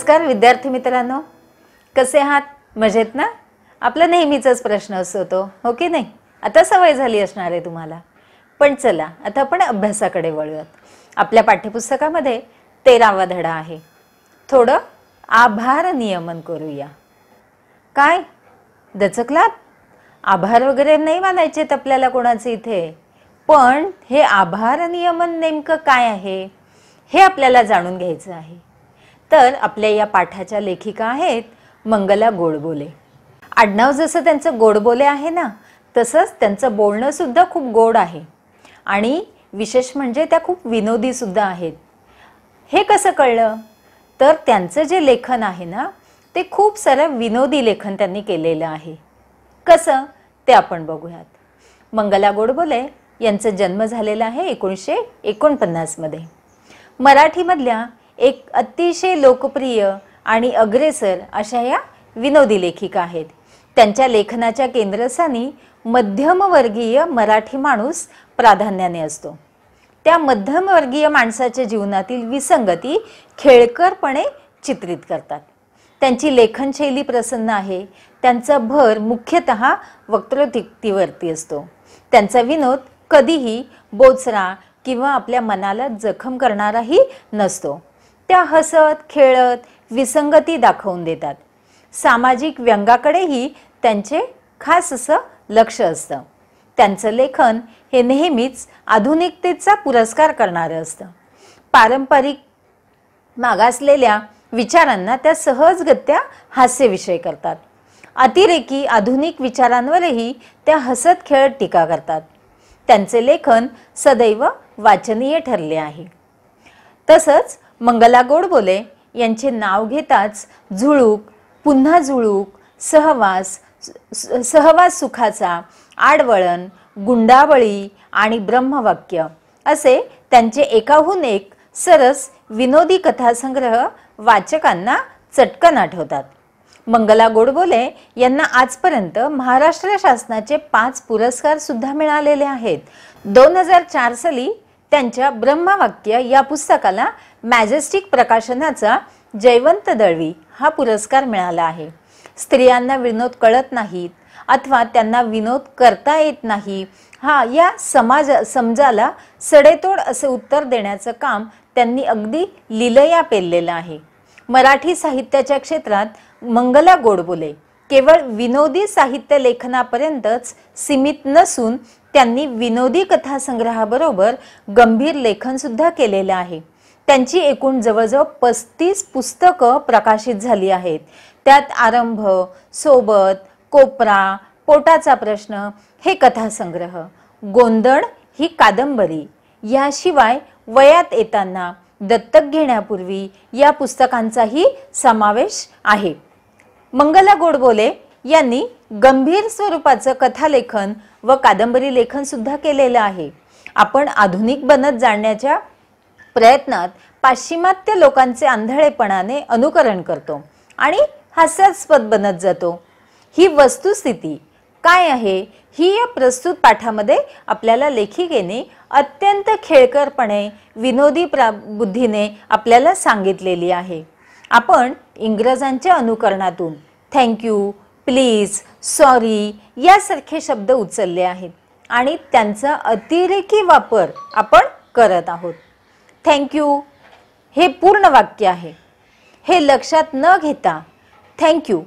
नमस्कार विद्यार्थी मित्रांनो. कसे आहात? मजेत ना? आपला नेहमीचाच प्रश्न असतो हो की नाही? आता सवय झाली असणार आहे तुम्हाला. पण चला आता आपण अभ्यासाकडे वळूयात. आपल्या पाठ्यपुस्तकामध्ये तेरावा धडा आहे. थोडं आभार नियमन करूया. काय? दचकलात? आभार वगैरे नाही मानायचेत आपल्याला कोणाचे इथे? पण हे आभार नियमन नेमकं काय आहे? हे आपल्याला जाणून घ्यायचं आहे. तर आपल्या या पाठाच्या लेखिका आहेत मंगला गोडबोले. आडनाव जसं त्यांचं गोडबोले आहे ना तसंच त्यांचं बोलणंसुद्धा खूप गोड आहे. आणि विशेष म्हणजे त्या खूप विनोदीसुद्धा आहेत. हे कसं कळलं? तर त्यांचं जे लेखन आहे ना ते खूप सारं विनोदी लेखन त्यांनी केलेलं आहे. कसं? ते आपण बघूयात. मंगला गोडबोले यांचा जन्म झालेला आहे एकोणीसशे एकोणपन्नासमध्ये मराठीमधल्या एक अतिशय लोकप्रिय आणि अग्रेसर अशा या विनोदी लेखिका आहेत. त्यांच्या लेखनाच्या केंद्रस्थानी मध्यमवर्गीय मराठी माणूस प्राधान्याने असतो. त्या मध्यमवर्गीय माणसाच्या जीवनातील विसंगती खेळकरपणे चित्रित करतात. त्यांची लेखनशैली प्रसन्न आहे. त्यांचा भर मुख्यतः वक्तृत्वावरती असतो. त्यांचा विनोद कधीही बोचरा किंवा आपल्या मनाला जखम करणाराही नसतो. त्या हसत खेळत विसंगती दाखवून देतात. सामाजिक व्यंगाकडेही त्यांचे खास असं लक्ष असतं. त्यांचं लेखन हे नेहमीच आधुनिकतेचा पुरस्कार करणारं असतं. पारंपरिक मागासलेल्या विचारांना त्या सहजगत्या हास्यविषय करतात. अतिरेकी आधुनिक विचारांवरही त्या हसत खेळत टीका करतात. त्यांचे लेखन सदैव वाचनीय ठरले आहे. तसंच मंगला गोडबोले यांचे नाव घेताच झुळूक पुन्हा झुळूक सहवास सहवास सुखाचा आडवळण गुंडावळी आणि ब्रह्मवाक्य असे त्यांचे एकाहून एक सरस विनोदी कथासंग्रह वाचकांना चटकन आठवतात. मंगला गोडबोले यांना आजपर्यंत महाराष्ट्र शासनाचे पाच पुरस्कार सुद्धा मिळालेले आहेत. दोन हजार चार साली त्यांच्या ब्रह्मवाक्य या पुस्तकाला मॅजेस्टिक प्रकाशनाचा जयवंत दळवी हा पुरस्कार मिळाला आहे. स्त्रियांना विनोद कळत नाहीत अथवा त्यांना विनोद करता येत नाही. हा या समाज समजाला सडेतोड असे उत्तर देण्याचं काम त्यांनी अगदी लिलया पेललेलं आहे. मराठी साहित्याच्या क्षेत्रात मंगला गोडबोले केवळ विनोदी साहित्य लेखनापर्यंतच सीमित नसून त्यांनी विनोदी कथासंग्रहाबरोबर गंभीर लेखनसुद्धा केलेलं आहे. त्यांची एकूण जवळजवळ पस्तीस पुस्तकं प्रकाशित झाली आहेत. त्यात आरंभ सोबत कोपरा पोटाचा प्रश्न हे कथासंग्रह गोंधळ ही कादंबरी याशिवाय वयात येताना दत्तक घेण्यापूर्वी या पुस्तकांचाही समावेश आहे. मंगला गोडबोले यांनी गंभीर स्वरूपाचं कथालेखन व कादंबरी लेखन सुद्धा केलेलं आहे. आपण आधुनिक बनत जाणण्याच्या प्रयत्नात पाश्चिमात्य लोकांचे आंधळेपणाने अनुकरण करतो आणि हास्यास्पद बनत जातो. ही वस्तुस्थिती काय आहे? ही या प्रस्तुत पाठामध्ये आपल्याला लेखिकेने अत्यंत खेळकरपणे विनोदी प्रा बुद्धीने आपल्याला सांगितलेली आहे. आपण इंग्रजांच्या अनुकरणातून. थँक्यू प्लीज सॉरी यासारखे शब्द उचलले आहेत. आणि त्यांचा अतिरेकी वापर आपण करत आहोत. थँक्यू हे पूर्ण वाक्य आहे. हे लक्षात न घेता थँक्यू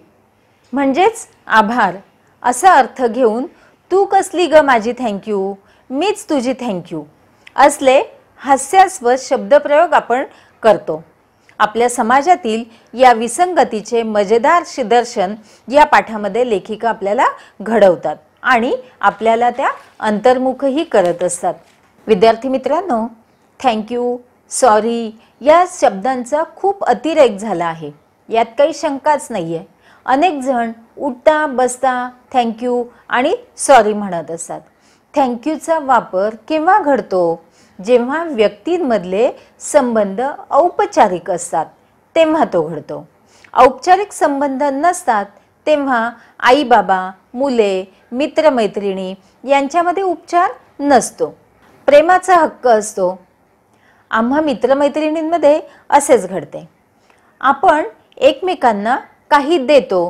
म्हणजेच आभार. असा अर्थ घेऊन तू कसली ग माझी थँक्यू मीच तुझी थँक्यू असले हास्यास्पद शब्दप्रयोग आपण करतो. आपल्या समाजातील या विसंगतीचे मजेदार दर्शन या पाठामध्ये लेखिका आपल्याला घडवतात आणि आपल्याला त्या अंतर्मुखही करत असतात. विद्यार्थी मित्रांनो थँक्यू सॉरी या शब्दांचा खूप अतिरेक झाला आहे. यात काही शंकाच नाही आहे अनेक जण उठता बसता थँक्यू आणि सॉरी म्हणत असतात. थँक्यूचा वापर केव्हा घडतो? जेव्हा व्यक्तींमधले संबंध औपचारिक असतात तेव्हा तो घडतो. औपचारिक संबंध नसतात तेव्हा आई बाबा मुले मित्रमैत्रिणी यांच्यामध्ये उपचार नसतो. प्रेमाचा हक्क असतो. आम्हा मित्रमैत्रिणींमध्ये असेच घडते. आपण एकमेकांना काही देतो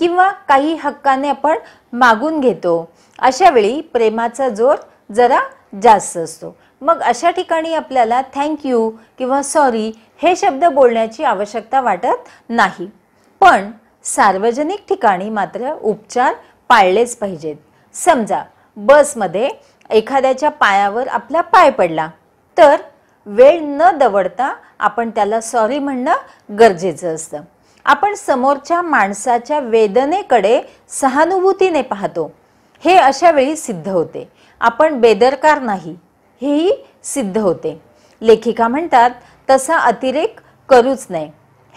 किंवा काही हक्काने आपण मागून घेतो अशावेळी प्रेमाचा जोर जरा जास्त असतो. मग अशा ठिकाणी आपल्याला थँक्यू किंवा सॉरी हे शब्द बोलण्याची आवश्यकता वाटत नाही. पण सार्वजनिक ठिकाणी मात्र उपचार पाळलेच पाहिजेत. समजा बसमध्ये एखाद्याच्या पायावर आपला पाय पडला तर वेळ न दवडता आपण त्याला सॉरी म्हणणं गरजेचं असतं. आपण समोरच्या माणसाच्या वेदनेकडे सहानुभूतीने पाहतो. हे अशा वेळी सिद्ध होते. आपण बेदरकार नाही. हेही सिद्ध होते. लेखिका म्हणतात तसा अतिरेक करूच नये.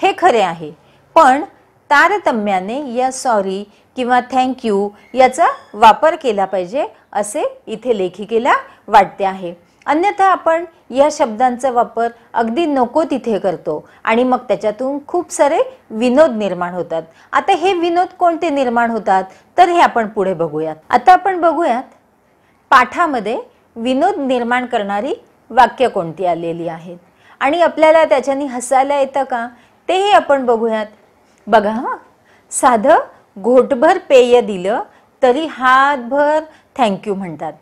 हे खरे आहे. पण तारतम्याने या सॉरी किंवा थँक्यू याचा वापर केला पाहिजे असे इथे लेखिकेला वाटते आहे. अन्यथा आपण या शब्दांचा वापर अगदी नको तिथे करतो आणि मग त्याच्यातून खूप सारे विनोद निर्माण होतात. आता हे विनोद कोणते निर्माण होतात? तर हे आपण पुढे बघूयात. आता आपण बघूयात पाठामध्ये विनोद निर्माण करणारी वाक्य कोणती आलेली आहेत? आणि आपल्याला त्याच्यानी हसायला येतं का? तेही आपण बघूयात. बघा हां. साधं घोटभर पेय दिलं तरी हातभर थँक्यू म्हणतात.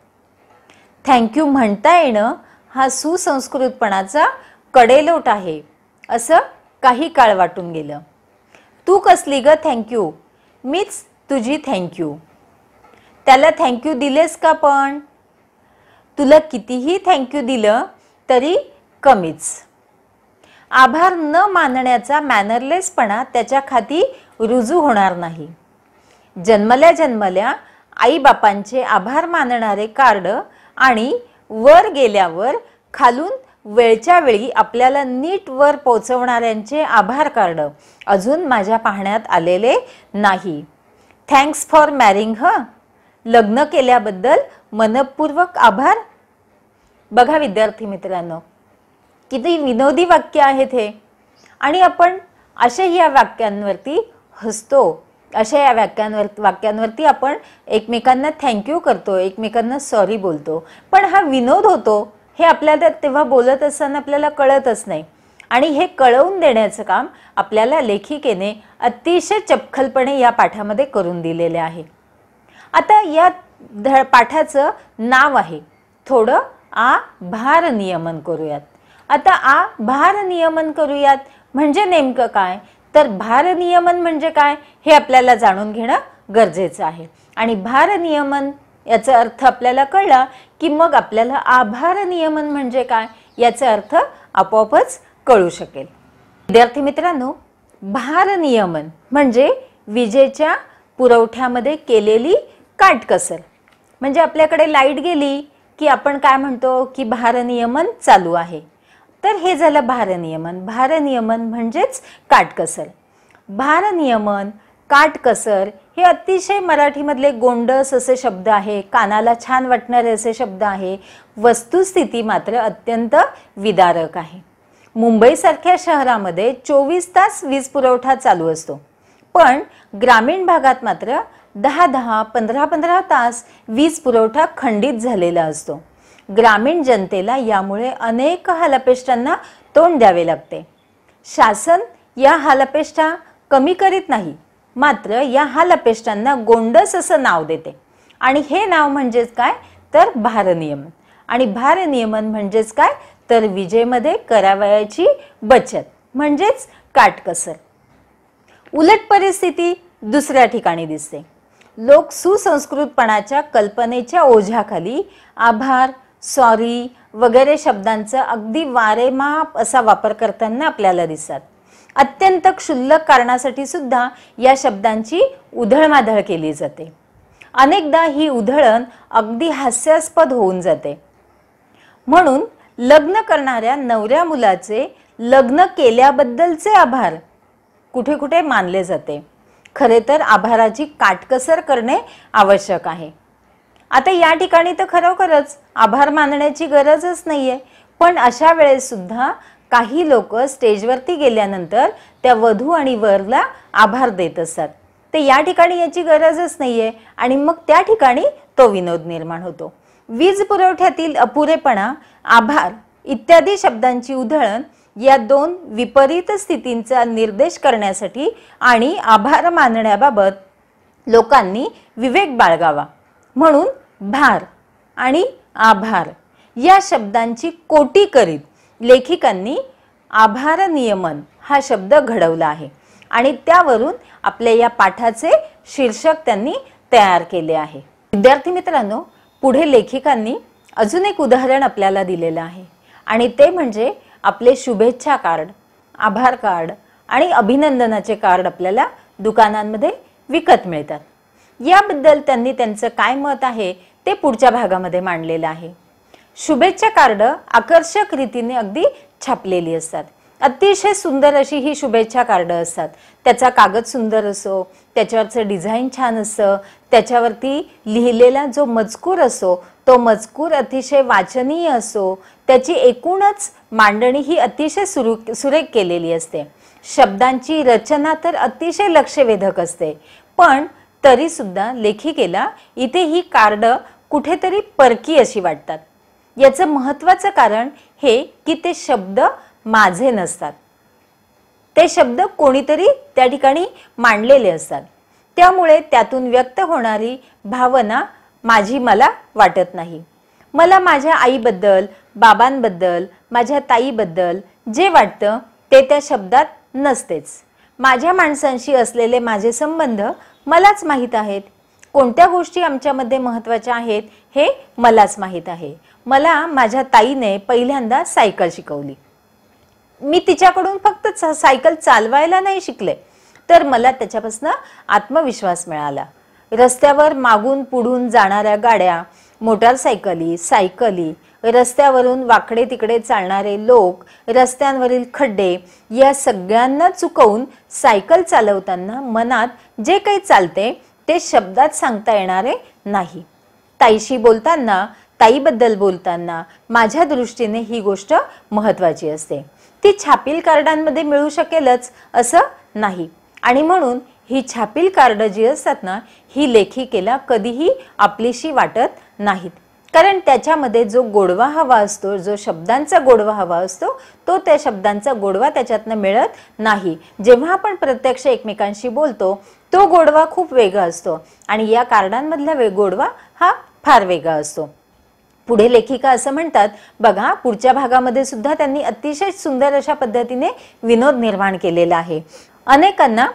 थँक्यू म्हणता येणं हा सुसंस्कृतपणाचा कडेलोट आहे असं काही काळ वाटून गेलं. तू कसली ग थँक्यू मीच तुझी थँक्यू त्याला थँक्यू दिलेस का पण? तुला कितीही थँक्यू दिलं तरी कमीच. आभार न मानण्याचा मॅनरलेसपणा त्याच्या खाती रुजू होणार नाही. जन्मल्या जन्मल्या आईबापांचे आभार मानणारे कार्ड आणि वर गेल्यावर खालून वेळच्या वेळी आपल्याला नीट वर पोचवणाऱ्यांचे आभार कार्ड अजून माझ्या पाहण्यात आलेले नाही. थँक्स फॉर मॅरिंग ह लग्न केल्याबद्दल मनपूर्वक आभार. बघा विद्यार्थी मित्रांनो किती विनोदी वाक्य आहेत हे. आणि आपण अशा या वाक्यांवरती हसतो. अशा या वाक्यांवर वाक्यांवरती आपण एकमेकांना थँक्यू करतो एकमेकांना सॉरी बोलतो. पण हा विनोद होतो हे आपल्याला तेव्हा बोलत असताना आपल्याला कळतच नाही. आणि हे कळवून देण्याचं काम आपल्याला लेखिकेने अतिशय चपखलपणे या पाठामध्ये करून दिलेले आहे. आता या ध पाठाचं नाव आहे. थोडं आ भार नियमन करूयात. आता आ भार नियमन करूयात म्हणजे नेमकं काय? तर भार नियमन म्हणजे काय? हे आपल्याला जाणून घेणं गरजेचं आहे. आणि भार नियमन याचा अर्थ आपल्याला कळला की मग आपल्याला आभार नियमन म्हणजे काय? याचा अर्थ आपोआपच कळू शकेल. विद्यार्थी मित्रांनो भार नियमन म्हणजे विजेच्या पुरवठ्यामध्ये केलेली काटकसर म्हणजे आपल्याकडे लाइट गेली की आपण काय म्हणतो की भारनियमन चालू आहे. तर हे झालं भारनियमन भारनियमन म्हणजेच काटकसर भारनियमन काटकसर हे अतिशय मराठीमधले गोंडस असे शब्द आहे. कानाला छान वाटणारे असे शब्द आहे. वस्तुस्थिती मात्र अत्यंत विदारक आहे. मुंबईसारख्या शहरामध्ये चोवीस तास वीज पुरवठा चालू असतो. पण ग्रामीण भागात मात्र दहा दहा पंधरा पंधरा तास वीज पुरवठा खंडित झालेला असतो. ग्रामीण जनतेला यामुळे अनेक हालपेष्टांना तोंड द्यावे लागते. शासन या हालपेष्टा कमी करीत नाही मात्र या हालपेष्टांना गोंडस असं नाव देते. आणि हे नाव म्हणजेच काय? तर भारनियमन आणि भारनियमन म्हणजेच काय? तर विजेमध्ये करावयाची बचत म्हणजेच काटकसर. उलट परिस्थिती दुसऱ्या ठिकाणी दिसते. लोक सुसंस्कृतपणाच्या कल्पनेच्या ओझ्याखाली आभार सॉरी वगैरे शब्दांचा अगदी वारेमाप असा वापर करताना आपल्याला दिसतात. अत्यंत क्षुल्लक कारणासाठी सुद्धा या शब्दांची उधळमाधळ केली जाते. अनेकदा ही उधळण अगदी हास्यास्पद होऊन जाते. म्हणून लग्न करणाऱ्या नवऱ्या मुलाचे लग्न केल्याबद्दलचे आभार कुठे कुठे मानले जाते. खरे तर आभाराची काटकसर करणे आवश्यक आहे. आता या ठिकाणी तर खरोखरच आभार मानण्याची गरजच नाही आहे पण अशा वेळेस सुद्धा काही लोक स्टेजवरती गेल्यानंतर त्या वधू आणि वरला आभार देत असतात. ते या ठिकाणी याची गरजच नाहीये आणि मग त्या ठिकाणी तो विनोद निर्माण होतो. वीज पुरवठ्यातील अपुरेपणा आभार इत्यादी शब्दांची उधळण या दोन विपरीत स्थितींचा निर्देश करण्यासाठी आणि आभार मानण्याबाबत लोकांनी विवेक बाळगावा. म्हणून भार आणि आभार या शब्दांची कोटी करीत लेखिकांनी आभार नियमन हा शब्द घडवला आहे आणि त्यावरून आपल्या या पाठाचे शीर्षक त्यांनी तयार केले आहे. विद्यार्थी मित्रांनो पुढे लेखिकांनी अजून एक उदाहरण आपल्याला दिलेलं आहे आणि ते म्हणजे आपले शुभेच्छा कार्ड आभार कार्ड आणि अभिनंदनाचे कार्ड आपल्याला दुकानांमध्ये विकत मिळतात. याबद्दल त्यांनी त्यांचं काय मत आहे ते पुढच्या भागामध्ये मांडलेलं आहे. शुभेच्छा कार्ड आकर्षक रीतीने अगदी छापलेली असतात. अतिशय सुंदर अशी ही शुभेच्छा कार्ड असतात. त्याचा कागद सुंदर असो त्याच्यावरचं डिझाईन छान असं त्याच्यावरती लिहिलेला जो मजकूर असो तो मजकूर अतिशय वाचनीय असो त्याची एकूणच मांडणी ही अतिशय सुरू सुरेख केलेली असते. शब्दांची रचना तर अतिशय लक्षवेधक असते. पण तरी सुद्धा लेखिकेला इथे ही कार्ड कुठेतरी परकी अशी वाटतात. याचं महत्वाचं कारण हे की ते शब्द माझे नसतात. ते शब्द कोणीतरी त्या ठिकाणी मांडलेले असतात. त्यामुळे त्यातून व्यक्त होणारी भावना माझी मला वाटत नाही. मला माझ्या आईबद्दल बाबांबद्दल माझ्या ताईबद्दल जे वाटतं ते त्या शब्दात नसतेच. माझ्या माणसांशी असलेले माझे संबंध मलाच माहीत आहेत. कोणत्या गोष्टी आमच्यामध्ये महत्त्वाच्या आहेत हे मलाच माहीत आहे. मला माझ्या ताईने पहिल्यांदा सायकल शिकवली. मी तिच्याकडून फक्त सायकल चालवायला नाही शिकले तर मला त्याच्यापासून आत्मविश्वास मिळाला. रस्त्यावर मागून पुढून जाणाऱ्या गाड्या मोटारसायकली सायकली रस्त्यावरून वाकडे तिकडे चालणारे लोक रस्त्यांवरील खड्डे या सगळ्यांना चुकवून सायकल चालवताना मनात जे काही चालते ते शब्दात सांगता येणारे नाही. ताईशी बोलताना ताईबद्दल बोलताना माझ्या दृष्टीने ही गोष्ट महत्वाची असते. ती छापील कार्डांमध्ये मिळू शकेलच असं नाही. आणि म्हणून ही छापील कार्ड जी असतात ना ही लेखिकेला कधीही आपलीशी वाटत नाहीत. कारण त्याच्यामध्ये जो गोडवा हवा असतो जो शब्दांचा गोडवा हवा असतो तो त्या शब्दांचा गोडवा त्याच्यातनं मिळत नाही. जेव्हा आपण प्रत्यक्ष एकमेकांशी बोलतो तो गोडवा खूप वेगळा असतो आणि या कार्डांमधला वे गोडवा हा फार वेगळा असतो. पुढे लेखिका असं म्हणतात बघा पुढच्या भागामध्ये सुद्धा त्यांनी अतिशय सुंदर अशा पद्धतीने विनोद निर्माण केलेला आहे. अनेकांना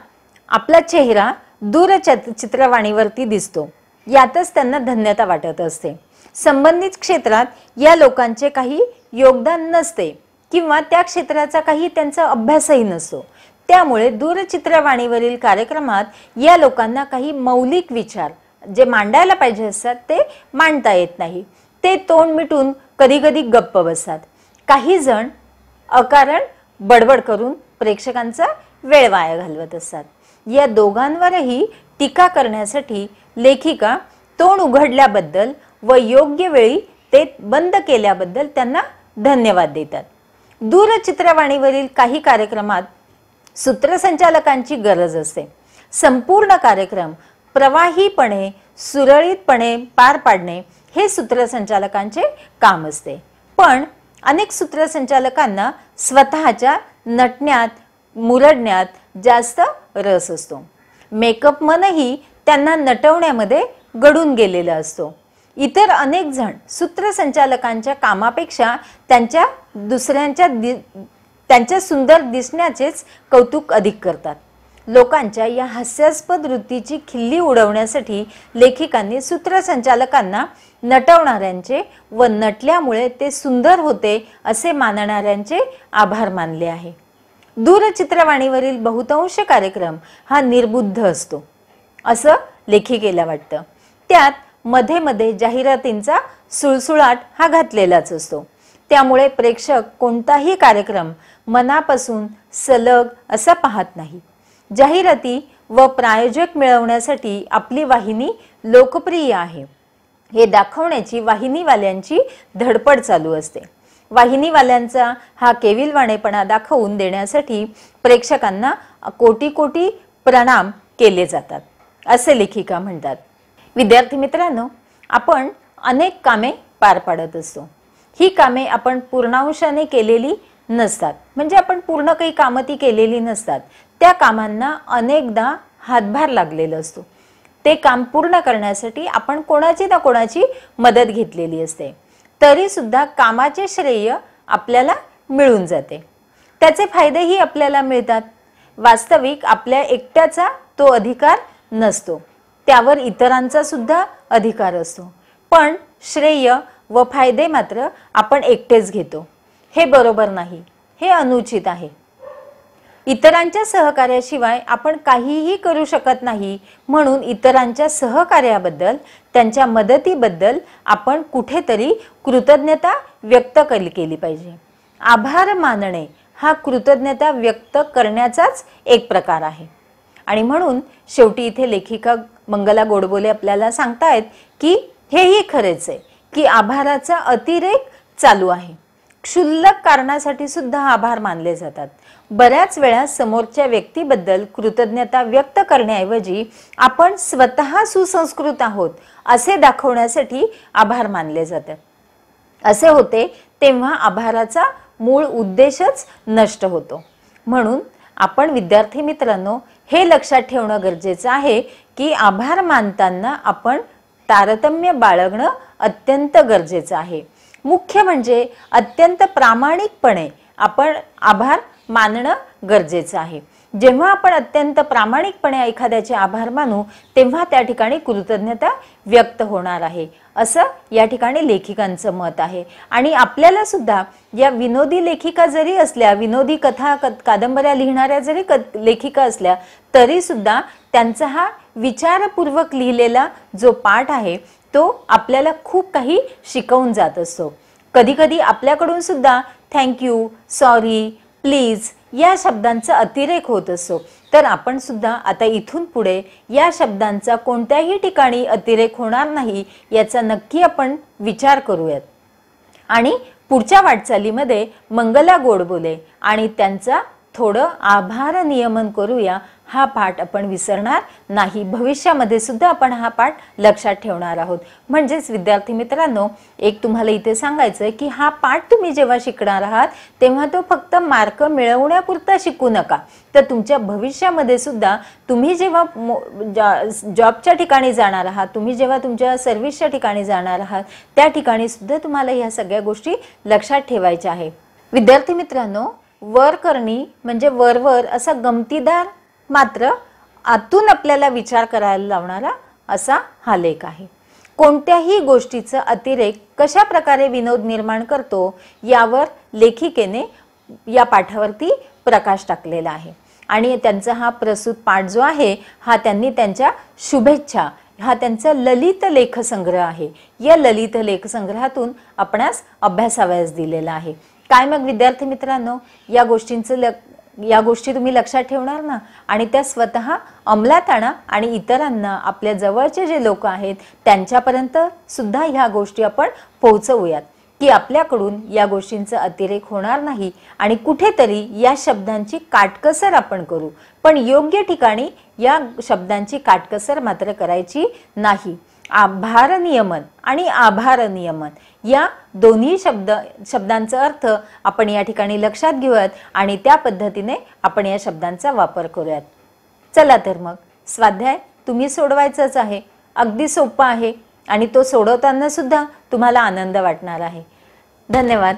आपला चेहरा दूरचित्रवाणीवरती दिसतो. यातच त्यांना धन्यता वाटत असते. संबंधित क्षेत्रात या लोकांचे काही योगदान नसते किंवा त्या क्षेत्राचा काही त्यांचा अभ्यासही नसतो. त्यामुळे दूरचित्रवाणीवरील कार्यक्रमात या लोकांना काही मौलिक विचार जे मांडायला पाहिजे असतात ते मांडता येत नाही. ते तोंड मिटून कधीकधी गप्प बसतात. काही जण अकारण बडबड करून प्रेक्षकांचा वेळ वाया घालवत असतात. या दोघांवरही टीका करण्यासाठी लेखिका तोंड उघडल्याबद्दल व योग्य वेळी ते बंद केल्याबद्दल त्यांना धन्यवाद देतात. दूरचित्रवाणीवरील काही कार्यक्रमात सूत्रसंचालकांची गरज असते. संपूर्ण कार्यक्रम प्रवाहीपणे सुरळीतपणे पार पाडणे हे सूत्रसंचालकांचे काम असते. पण अनेक सूत्रसंचालकांना स्वतःच्या नटण्यात मुरडण्यात जास्त रस असतो. मेकअप मनही त्यांना नटवण्यामध्ये गडून गेलेला असतो. इतर अनेक जण सूत्रसंचालकांच्या कामापेक्षा त्यांच्या दुसऱ्यांच्या दि त्यांच्या सुंदर दिसण्याचेच कौतुक अधिक करतात. लोकांच्या या हास्यास्पद वृत्तीची खिल्ली उडवण्यासाठी लेखिकांनी सूत्रसंचालकांना नटवणाऱ्यांचे व नटल्यामुळे ते सुंदर होते असे मानणाऱ्यांचे आभार मानले आहे. दूरचित्रवाणीवरील बहुतांश कार्यक्रम हा निर्बुद्ध असतो असं लेखिकेला वाटतं. त्यात मध्ये मध्ये जाहिरातींचा सुळसुळाट हा घातलेलाच असतो. त्यामुळे प्रेक्षक कोणताही कार्यक्रम मनापासून सलग असा पाहत नाही. जाहिराती व प्रायोजक मिळवण्यासाठी आपली वाहिनी लोकप्रिय आहे. हे दाखवण्याची वाहिनीवाल्यांची धडपड चालू असते. वाहिनीवाल्यांचा हा केविलवाणेपणा दाखवून देण्यासाठी प्रेक्षकांना कोटी कोटी प्रणाम केले जातात असे लेखिका म्हणतात. विद्यार्थी मित्रांनो आपण अनेक कामे पार पाडत असतो. ही कामे आपण पूर्णांशाने केलेली नसतात. म्हणजे आपण पूर्ण काही कामं ती केलेली नसतात. त्या कामांना अनेकदा हातभार लागलेला असतो. ते काम पूर्ण करण्यासाठी आपण कोणाची ना कोणाची मदत घेतलेली असते. तरीसुद्धा कामाचे श्रेय आपल्याला मिळून जाते. त्याचे फायदेही आपल्याला मिळतात. वास्तविक आपल्या एकट्याचा तो अधिकार नसतो. त्यावर इतरांचा सुद्धा अधिकार असतो. पण श्रेय व फायदे मात्र आपण एकटेच घेतो. हे बरोबर नाही. हे अनुचित आहे. इतरांच्या सहकार्याशिवाय आपण काहीही करू शकत नाही म्हणून इतरांच्या सहकार्याबद्दल त्यांच्या मदतीबद्दल आपण कुठेतरी कृतज्ञता व्यक्त केली केली पाहिजे. आभार मानणे हा कृतज्ञता व्यक्त करण्याचाच एक प्रकार आहे. आणि म्हणून शेवटी इथे लेखिका मंगला गोडबोले आपल्याला सांगतायत की हेही खरेच आहे की आभाराचा अतिरेक चालू आहे. क्षुल्लक कारणासाठी सुद्धा आभार मानले जातात. बऱ्याच वेळा समोरच्या व्यक्तीबद्दल कृतज्ञता व्यक्त करण्याऐवजी आपण स्वतः सुसंस्कृत आहोत असे दाखवण्यासाठी आभार मानले जातात असे होते तेव्हा आभाराचा मूळ उद्देशच नष्ट होतो. म्हणून आपण विद्यार्थी मित्रांनो हे लक्षात ठेवणं गरजेचं आहे की आभार मानताना आपण तारतम्य बाळगणं अत्यंत गरजेचं आहे. मुख्य म्हणजे अत्यंत प्रामाणिकपणे आपण आभार मानणं गरजेचं आहे. जेव्हा आपण अत्यंत प्रामाणिकपणे एखाद्याचे आभार मानू तेव्हा त्या ठिकाणी कृतज्ञता व्यक्त होणार आहे. असं या ठिकाणी लेखिकांचं मत आहे. आणि आपल्याला सुद्धा या विनोदी लेखिका जरी असल्या विनोदी कथा कादंबऱ्या लिहिणाऱ्या जरी क लेखिका असल्या तरी सुद्धा त्यांचा हा विचारपूर्वक लिहिलेला जो पाठ आहे तो आपल्याला खूप काही शिकवून जात असतो. कधीकधी आपल्याकडून सुद्धा थँक्यू सॉरी प्लीज या शब्दांचा अतिरेक होत असो. तर आपण सुद्धा आता इथून पुढे या शब्दांचा कोणत्याही ठिकाणी अतिरेक होणार नाही याचा नक्की आपण विचार करूयात. आणि पुढच्या वाटचालीमध्ये मंगला गोडबोले आणि त्यांचा थोडं आभार नियमन करूया. हा पाठ आपण विसरणार नाही. भविष्यामध्ये सुद्धा आपण हा पाठ लक्षात ठेवणार आहोत. म्हणजेच विद्यार्थी मित्रांनो एक तुम्हाला इथे सांगायचं आहे की हा पाठ तुम्ही जेव्हा शिकणार आहात तेव्हा तो फक्त मार्क मिळवण्यापुरता शिकू नका. तर तुमच्या भविष्यामध्ये सुद्धा तुम्ही जेव्हा जॉबच्या ठिकाणी जाणार आहात तुम्ही जेव्हा तुमच्या सर्व्हिसच्या ठिकाणी जाणार आहात त्या ठिकाणी सुद्धा तुम्हाला ह्या सगळ्या गोष्टी लक्षात ठेवायच्या आहे. विद्यार्थी मित्रांनो वर करणी म्हणजे वरवर असा गमतीदार मात्र आतून आपल्याला विचार करायला लावणारा असा हा लेख आहे. कोणत्याही गोष्टीचा अतिरेक कशा प्रकारे विनोद निर्माण करतो यावर लेखिकेने या पाठावरती प्रकाश टाकलेला आहे. आणि त्यांचा हा प्रसूत पाठ जो आहे हा त्यांनी त्यांच्या शुभेच्छा हा त्यांचा ललित लेखसंग्रह आहे. या ललित लेखसंग्रहातून आपणास अभ्यासावयास दिलेला आहे. काय मग विद्यार्थी मित्रांनो या गोष्टींचं ल या गोष्टी तुम्ही लक्षात ठेवणार ना? आणि त्या स्वतः अंमलात आणा आणि इतरांना आपल्या जवळचे जे लोक आहेत त्यांच्यापर्यंत सुद्धा ह्या गोष्टी आपण पोहोचवूयात. की आपल्याकडून या गोष्टींचा अतिरेक होणार नाही आणि कुठेतरी या शब्दांची काटकसर आपण करू. पण योग्य ठिकाणी या शब्दांची काटकसर मात्र करायची नाही. आभार नियमन आणि आभार नियमन. या दोन्ही शब्द शब्दांचा अर्थ आपण या ठिकाणी लक्षात घेऊयात आणि त्या पद्धतीने आपण या शब्दांचा वापर करूयात. चला तर मग स्वाध्याय तुम्ही सोडवायचंच आहे. अगदी सोपं आहे आणि तो सोडवताना सुद्धा तुम्हाला आनंद वाटणार आहे. धन्यवाद.